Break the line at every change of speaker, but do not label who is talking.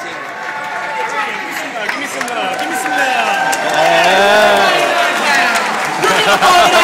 Give me some love. Give me some love.